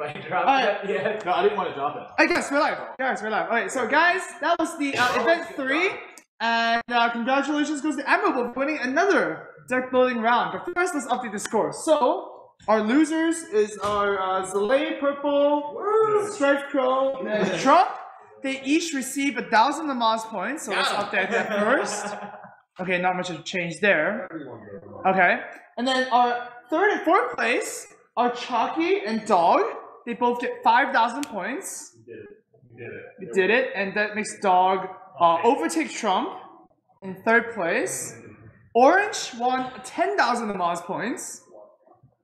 if I drop Alright. it. Yeah. No, I didn't want to drop it. I guess we're live. Guys, we're live. Alright, so guys, that was the uh, event three, and uh, congratulations goes to Admirable for winning another deck building round. But first, let's update the score. So our losers is our uh, Zalae Purple, StrifeCro, and Trump. They each receive a thousand Scamaz points. So let's update that first. Okay, not much has changed there. Okay, and then our third and fourth place are Chalky and Dog. They both get five thousand points. You did it. You did it. You did it, and that makes Dog uh, overtake Trump in third place. Orange won 10,000 Scamaz points.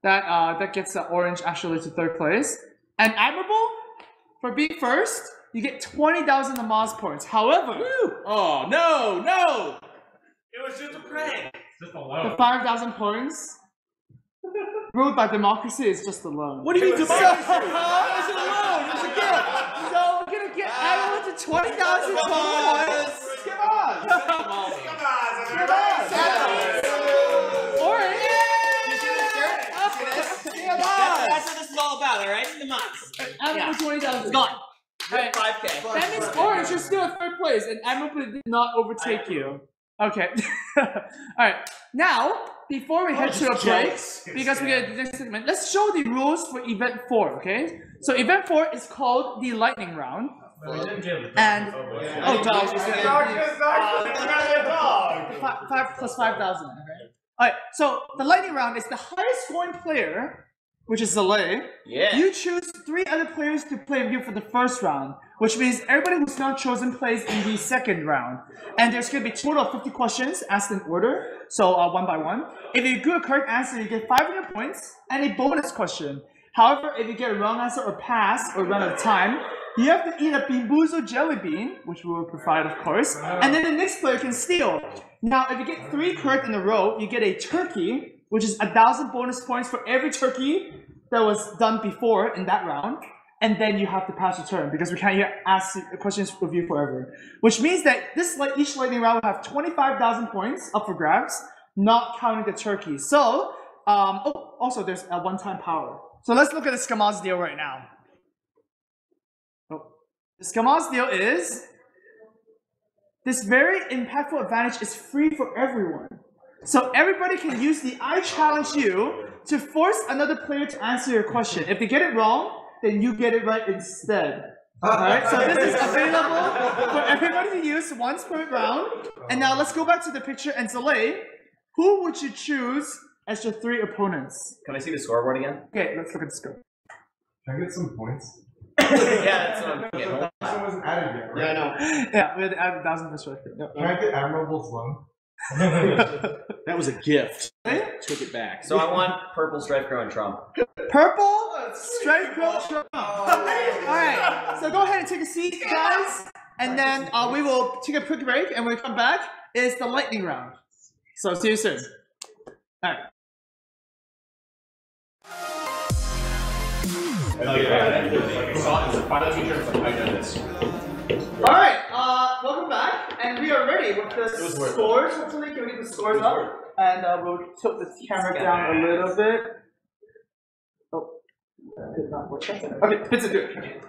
That uh, that gets uh, Orange actually to third place. And Admirable, for being first, you get 20,000 Scamaz points. However, Oh no, no! It was just a prank. Just a the 5,000 points ruled by democracy is just a loan. What do you mean democracy? How is it a loan? It was a gift. so we're gonna get Admirable to 20,000 Come on. Come on. Come on. Come on. That Orange. Come on. That's what this is all about, alright? The months. Admirable 20,000. It's gone. Right. 5k. That means Orange is still in third place, and Admirable did not overtake you. Okay. Alright. Now, before we head to a break, because we get the next segment, let's show the rules for event four, okay? So event four is called the lightning round. And oh, oh dog, is it- Fi- five plus five thousand. Okay. All right. So the lightning round is the highest scoring player, which is Zalae. Yeah. You choose three other players to play with you for the first round, which means everybody who's not chosen plays in the second round. And there's going to be a total of 50 questions asked in order, so uh, one by one. If you get a correct answer, you get 500 points and a bonus question. However, if you get a wrong answer or pass or run out of time, you have to eat a Bimbuzo jelly bean, which we will provide, of course, and then the next player can steal. Now, if you get three correct in a row, you get a turkey, which is a thousand bonus points for every turkey that was done before in that round, and then you have to pass your turn because we can't ask questions of you forever. Which means that this each lightning round will have twenty-five thousand points up for grabs, not counting the turkey. So, um, oh, also there's a one-time power. So let's look at the Scamaz deal right now. Oh, the Scamaz deal is this very impactful advantage is free for everyone. So everybody can use the I challenge you to force another player to answer your question. If they get it wrong, then you get it right instead. Alright, so this is available for everybody to use once per round. And now let's go back to the picture and Zalae. Who would you choose as your three opponents? Can I see the scoreboard again? Okay, let's look at the score. Can I get some points? yeah, that's what I'm getting. This one wasn't added yet, right? I know. Yeah, we had to add a thousand perspective. Yep. Can I get Admirable's loan? That was a gift. Took it back. So I want purple StrifeCro and Trump. Purple, StrifeCro, Trump. Alright, so go ahead and take a seat, guys. And then uh, we will take a quick break, and when we come back, it's the lightning round. So see you soon. Alright. Alright, uh, welcome back, and we are ready with the was worth it. scores. Hopefully, can we get the scores up? And uh, we'll tilt the camera down a little bit. Oh, that did not work. Okay, Vincent, do it.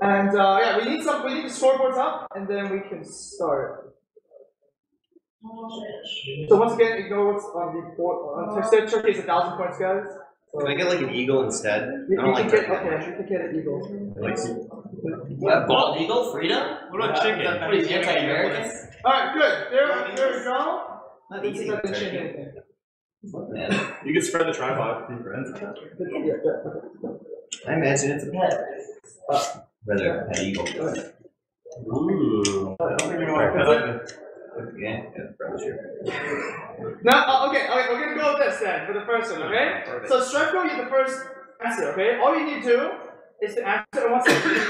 And uh, yeah, we need some. We need the scoreboards up, and then we can start. So once again, ignore what's on the board. Uh, Tur- Turkey is a thousand points, guys. So Can I get like an eagle instead? you, I you don't like can get okay. You can get an eagle. What, bald eagle? Freedom? What about chicken? What is anti-American? All right, good. There, there we go. Not This eating doesn't change turkey. Man. You can spread the tripod with your friends. Yeah, yeah, I imagine it's a pet. Rather, an eagle. Ooh. Yeah, yeah, probably sure. No, uh, okay, okay, we're gonna go with this then for the first one, okay? So strike roll, you're the first answer, okay? All you need to do is to answer, once you,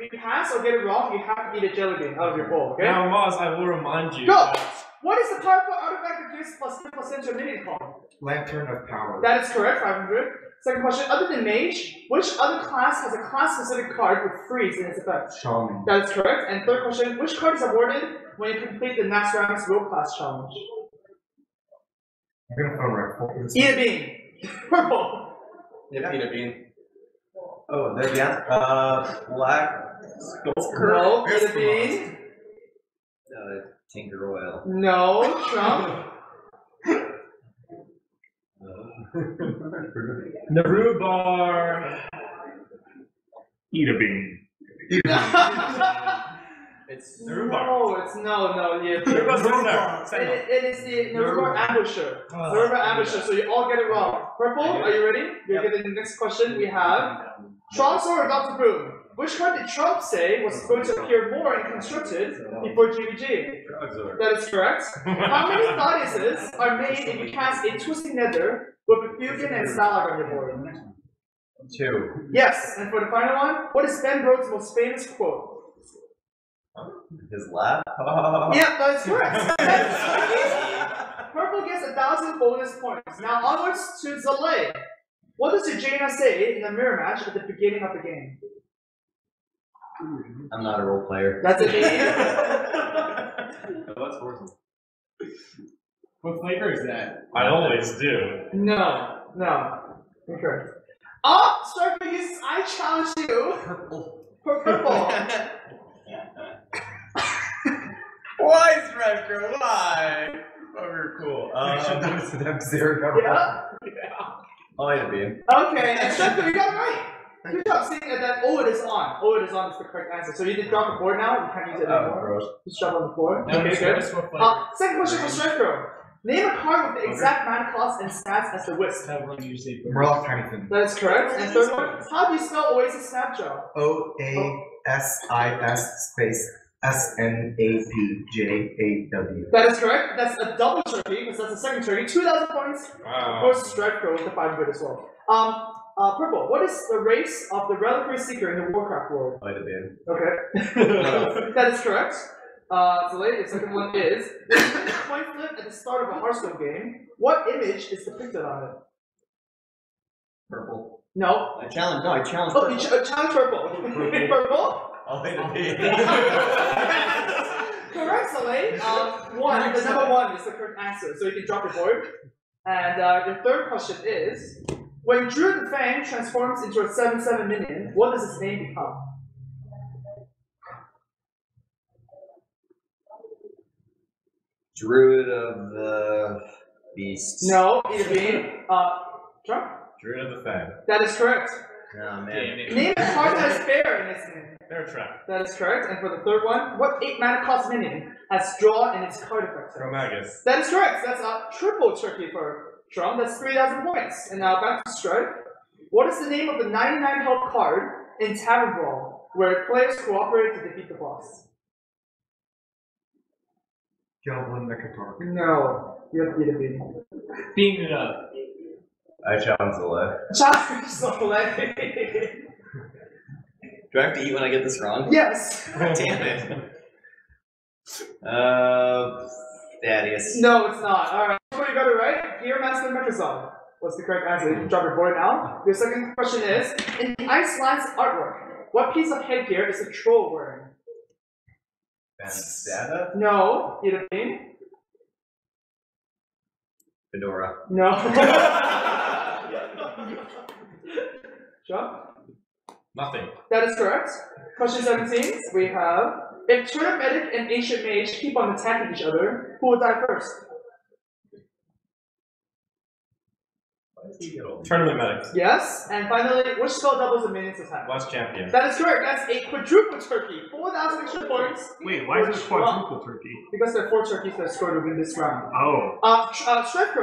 if you pass or get it wrong, you have to eat a jelly bean out of your bowl, okay? Now, Maz, I will remind you. Go! that- What is the powerful artifact that gives plus 10 percent minion called? Lantern of Power. That is correct, 500. Second question, other than mage, which other class has a class-specific card with freeze in its effect? Shaman. That is correct. And third question, which card is awarded when you complete the Naxxramas World Class Challenge? I'm gonna phone right for this. Eat a bean. Purple. Yeah, Peter Bean. Oh, there, yeah. Uh, black. Skulker. No, A to B. Uh, Tinker Oil. No, Trump. Narubar. Eat a bean. It's No, it's no, no, yeah. Narubar Sender. It, it is the Narubar Ambusher. Narubar Ambusher, so you all get it wrong. Purple, are you ready? You're getting the next question. We have Trump or Dr. Boom. Which card did Trump say was going to appear more in Constructed before GVG? That is correct. How many goddesses are made if you cast a Twisting Nether with a Fusion and Stalagg on your board? Two. Yes, and for the final one, what is Ben Brode's most famous quote? His laugh. Yeah, that is correct. That is Purple gets a thousand bonus points. Now onwards to Zalae. What does Jaina say in the mirror match at the beginning of the game? I'm not a role player. That's a game. That's horrible. What flavor is that? I always do. no, no. Incorrect. Oh, Starface, I challenge you. Purple. For purple. Why, Striker? Why? Oh, you're cool. Actually, Um, that was them zero. yeah. I'll eat a bean. Okay, and Stefan, you got it right. Good job seeing that. that oh, it is on. Oh, it is on is the correct answer. So you did drop the board now. You can't use it Oh, anymore. gross. Just drop on the floor. Okay, good. Uh, second question for Stretchgirl. Name a card with the exact mana cost and stats as the Wisp. Murloc Tinyfin. That is correct. And third one, how do you spell Oasis Snapjaw? O A S I S space S N A P J A W. That is correct. That's a double turkey, because that's the second turkey. 2,000 points. Of Wow. course, Stretchgirl with the 500 as well. Um, uh, Purple, what is the race of the Reliquary Seeker in the Warcraft world? I'll eat a. Okay. that is correct. Uh, so the second one is coin flip at the start of a Hearthstone game. What image is depicted on it? Purple. No. I challenge. No, I challenge. Oh, you purple. ch- uh, challenge purple. purple? I'll eat a bean. Correct, Zalae. Um, one, the number one is the correct answer, so you can drop your board. And uh, the third question is, when Druid of the Fang transforms into a 7-7 minion, what does its name become? Druid of the Beast. No, either being, uh, Trump? Druid of the Fang. That is correct. Oh, man. Name a card that has bear in its name. Bear Trap. That is correct. And for the third one, what 8 mana cost minion has draw in its card effect? Chromaggus. That is correct. That's a triple turkey for Trump. That's 3,000 points. And now back to Strike. What is the name of the 99 health card in Tavern Brawl, where players cooperate to defeat the boss? Goblin Mechatork. No. You have to beat a beat. Beam it up. I challenge the left. Josh Zalae. Do I have to eat when I get this wrong? yes. Damn it. Uh, Thaddius. No, it's not. Alright. Somebody got it right. Gear Master Microsoft. What's the correct answer? You can drop your board now. Your second question is In the Ice Lance artwork, what piece of headgear is a troll wearing? Bandana? No. Eat a bean? Fedora. No. John? Nothing. That is correct. Question 17. We have If Tournament Medic and Ancient Mage keep on attacking each other, who will die first? Tournament Medics. Yes. And finally, which spell doubles a minion's attack? Blessed Champion. That is correct. That's a quadruple turkey. 4,000 extra points. Wait, why is it quadruple turkey? Because there are four turkeys that scored to win this round. Oh. Uh, tr- uh Strife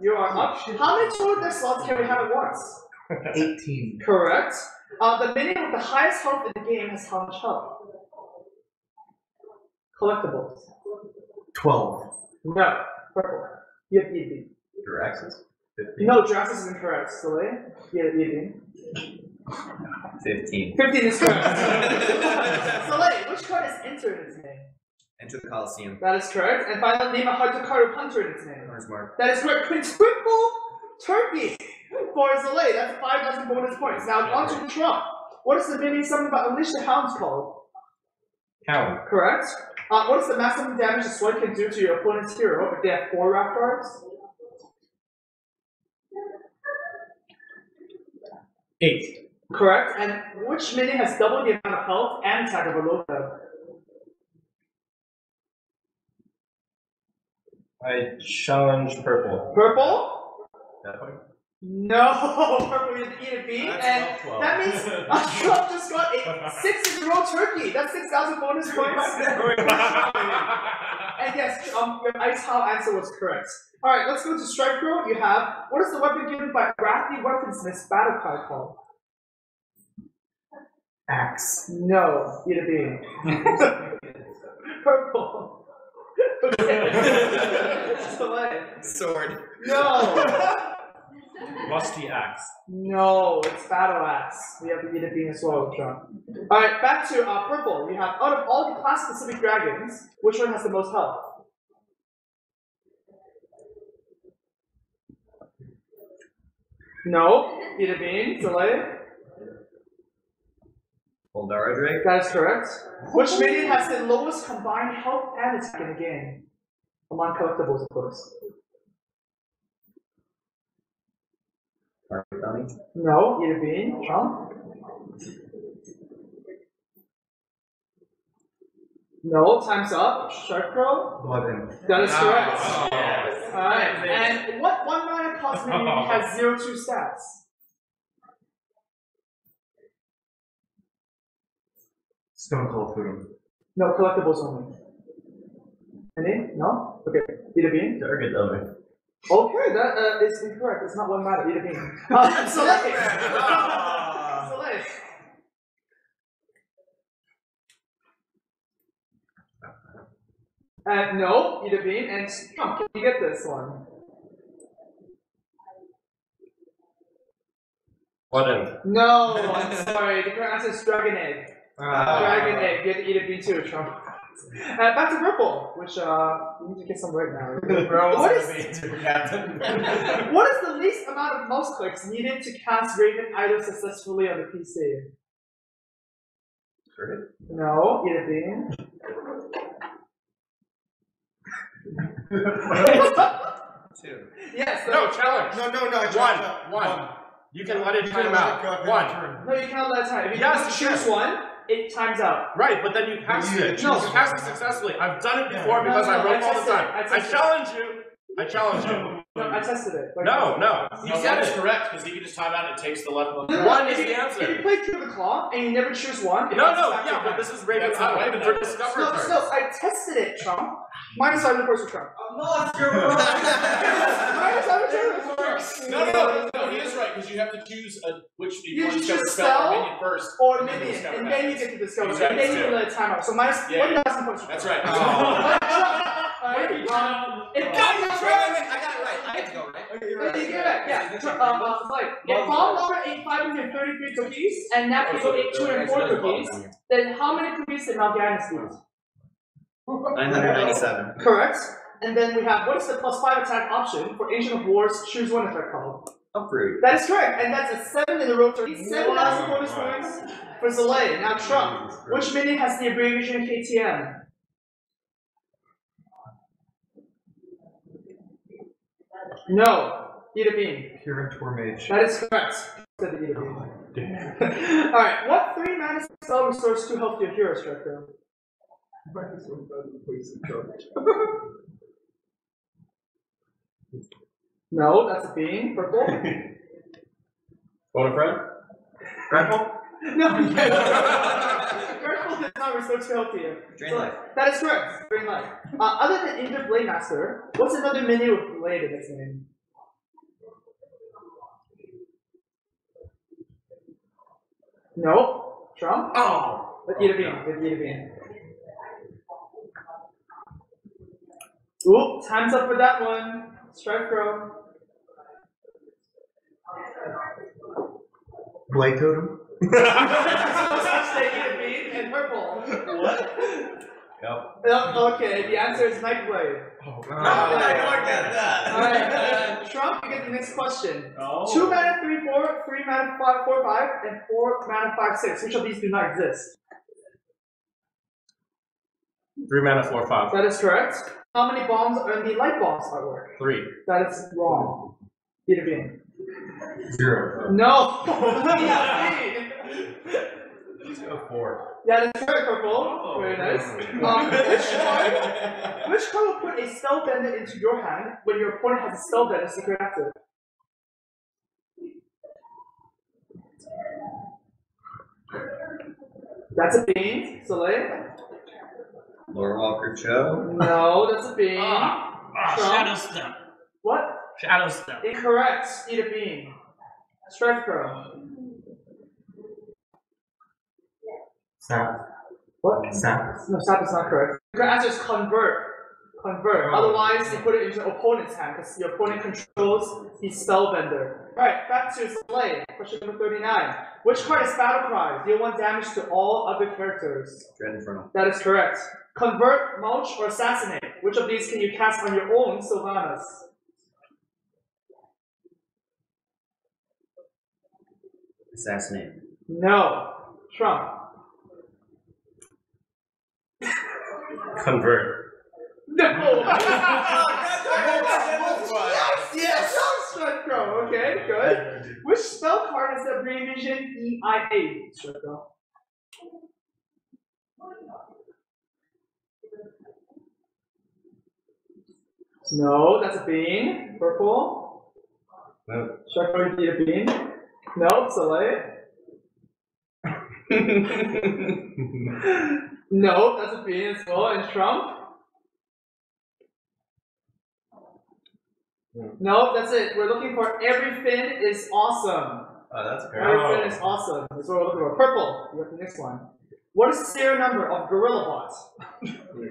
you are up. How many total deck slots can we have at once? 18. Correct. Uh, the minion with the highest health in the game has how much health? Collectibles. 12. No. Purple. You have ED. Duraxis? 15. No, Draxus is incorrect. Zalae? You have 15. 15 is correct. Zalae, which card is entered in its name? Enter the Coliseum. That is correct. And finally, name a Hydrocardo Hunter in its name. Where's Mark? That is correct. Quintuple turkey for Zalae. That's 5,000 bonus points. Now, on to Trump. What is the minion something about Unleash the Hounds called? Hound. Correct. Uh, what is the maximum damage a sword can do to your opponent's hero if they have four wrap cards? Eight. Correct. And which minion has double the amount of health and attack of a Loka? I challenge purple. Purple? Definitely. No, purple is eat a beat, That's and 12. that means Trump just got a six in a row turkey. That's six thousand bonus points. and yes, um, your ice how answer was correct. All right, let's go to strike throw. You have what is the weapon given by Arathi Weaponsmith's battle cry called? Axe. No, a bean. Purple. Okay. Sword. No. Rusty axe. No, it's battle axe. We have to eat a bean as well, Trump. Alright, back to uh, purple. We have out of all the class specific dragons, which one has the most health? No, eat a bean, delay. Boldara Drake. That is correct. Which minion has the lowest combined health and attack in the game? Among collectibles, of course. Harvey Bounty. No, eat a bean, Trump. No, time's up. Shark Crow. Blood That is correct. Yes. Alright, and what one mana cost minion has zero two stats? Stoneclaw Totem. No, collectibles only. Any? No? Okay, eat a bean. Target Dummy. Okay, that uh, is incorrect. It's not one matter. Eat a bean. Uh, Zalae. Zalae. Uh, no, eat a bean, and Trump, can you get this one? Button. No, I'm sorry. The correct answer is dragon egg. Ah. Dragon egg. You have to eat a bean too, Trump. Uh, back to purple, which uh, you need to get some right now. What is what is the least amount of mouse clicks needed to cast Raven Idol successfully on the PC? Cricket? No, eat a bean. Two. yes. No, challenge. No, no, no. I One. One. You can let it You time can let out. it go every One. No, you cannot let it time. If you Yes, you choose can. one, it times out. Right, but then you cast You it. choose You cast it successfully. I've done it before No, because no, I I all the time. I I, challenge you. I challenge you. No, I tested it. Like- No, no. You said it's correct because if you can just time out and it takes the left one. No, no, One is the answer. If you play through the claw and you never choose one, No, no, yeah, but this is Raven That's not Idol Raven for Idol. No, no, I tested it, Trump. Minus five points for Trump. No, you're wrong. Minus five points. No, no, no, no, he is right because you have to choose a, which if You you want to discover spell spell minion first. Or and then minion, discover and that. then you get to discover, Exactly, and then you too. can let it time out. So minus Yeah, one yeah. thousand points for That's Trump. right. Alright, Alright, if Bomb Lover, I got it right. I have to go, right? you get it back, yeah. Tr- Uh, uh, like, if Bomb Lover ate 533 cookies and Napkins ate 204 cookies, then how many cookies did Mal'Ganis eat? 997. Correct. And then we have what is the plus five attack option for Ancient of Wars? Choose one effect called. Uproot. That is correct, and that's a seven in the row. turn. Seven thousand bonus points for Zalae. Now Trump, which minion has the abbreviation KTM? No, eat a bean. Kirin Tor Mage. That is correct. Said the eat a bean. All right, what three mana spell restores two health to your hero striker? No, that's a bean. Purple. Phone a friend? Grapple? No, Grateful does not restore two to you. Drain So, life. That is correct. Drain life. Uh, other than Injured Blade Master, what's another menu with blade in its name? No. Trump? Oh. Let's eat a bean. Let's eat a bean. Oop, time's up for that one. Strike throw. Blade Totem? They eat a bean and purple. What? Yep. okay, the answer is Nightblade. Oh, Alright, uh, Trump, you get the next question. Oh. Two mana three four, three mana five four five, and four mana five six. Which of these do not exist? Three mana, four, five. That is correct. How many bombs are in the light bombs artwork? Three. That is wrong. A bean. Zero. No. yeah, Let's go four. yeah, that's very purple. Very nice. Um, which card? Which card will put a spellbender into your hand when your opponent has a spellbender secret active? That's a bean, Zalae. Lorewalker Cho. No, that's a bean. Ah, ah, Trump. Shadow Step. What? Shadow Step. Incorrect. Eat a bean. Strike throw. Sap. What? Sap. No, stop is not correct. The answer is convert. Convert. Oh. Otherwise, you put it into your opponent's hand because your opponent controls the spellbender. Alright, back to Slay. Question number 39. Which card is Battle Cry? Deal one damage to all other characters. Dread Infernal. That is correct. Convert, mulch, or assassinate. Which of these can you cast on your own Sylvanas? Assassinate. No. Trump. Convert. Yes! Yes! Strike. Okay, good. Which spell card is the abbreviation EIA? Strike. No, that's a bean. Purple. No. Would be a bean. No, Zalae. No, that's a bean as well. And Trump. No, that's it. We're looking for everything is awesome. Oh, that's great. Everything is awesome. That's what we're looking for. Purple. You got the next one. What is the serial number of Gorilla Bot? Go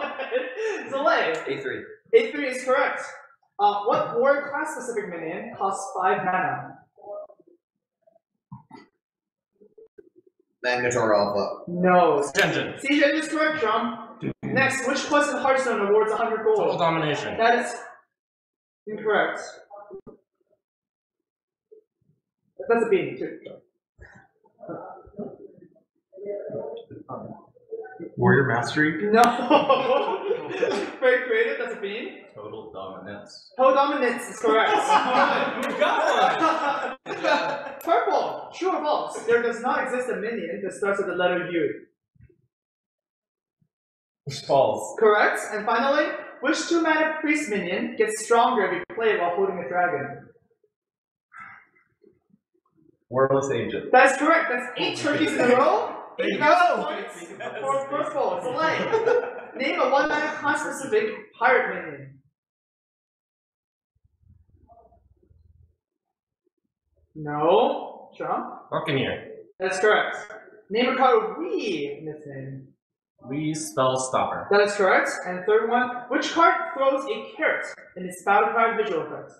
ahead. Zalae. A3. A3 is correct. Uh, what warrior class specific minion costs 5 mana? Magnetor Alpha. No. Dungeon. CJ is correct, Trump. Next, which quest in Hearthstone awards 100 gold? Total domination. That is incorrect. That's a bean, too. Warrior Mastery. No! Very creative, that's a bean. Total dominance. Total dominance is correct. You got one! Purple, true or false? There does not exist a minion that starts with the letter U. False. Correct. And finally, which two mana priest minion gets stronger if you play while holding a dragon? Wyrmrest Agent. That's correct. That's eight turkeys in a row. Eight points for purple. It's a light. Name a one mana class specific pirate minion. No. Trump. Buccaneer. That's correct. Name a card we in its name. We spell stopper. That is correct. And third one, which card throws a carrot in its battle card visual effect?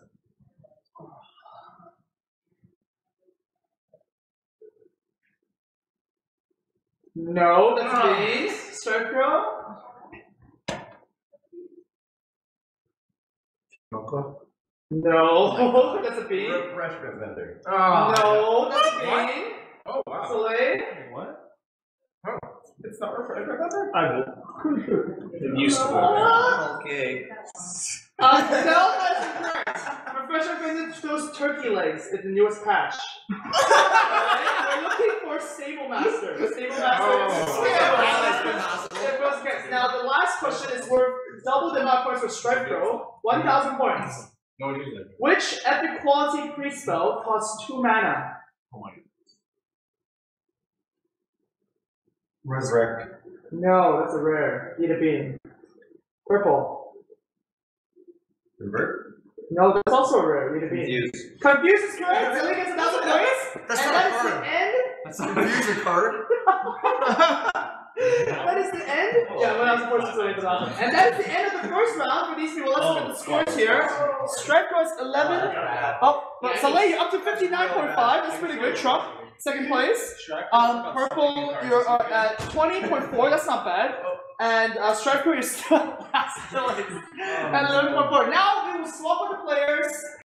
No, that's Ah. a bean. Strike. No, that's a bean. Refreshment vendor. Oh. No, that's a bean. Oh, wow. Soleil. What? It's not refreshment vendor? I will. It used to be. Okay. Uh, no, that's incorrect. Professional Fitness throws turkey legs in the newest patch. Alright, We're looking for Stable Master. Stable Master. Oh. Yeah, Bros Now, the last question is worth double the amount of points for Strike Throw 1,000 points. No one uses it. Which epic quality priest spell costs 2 mana? Oh my. Resurrect. No, that's a rare. Eat a bean. Purple. Convert? No, that's also a rare. Eat a bean. Confused. Confused is correct. Lily gets a thousand points. That's and not that a is the card. end. That's not a user card. that is the end. Yeah, when I was supposed to say it, awesome. And that is the end of the first round for these people. Let's look at the scores here. Strike was 11. Oh, but Zalae, you're up to 59.5. That's pretty good. Trump, second place. Um, purple, you're uh, at 20.4. That's not bad. And uh, Striker, you're still last place at 11.4. Now we will swap with the players.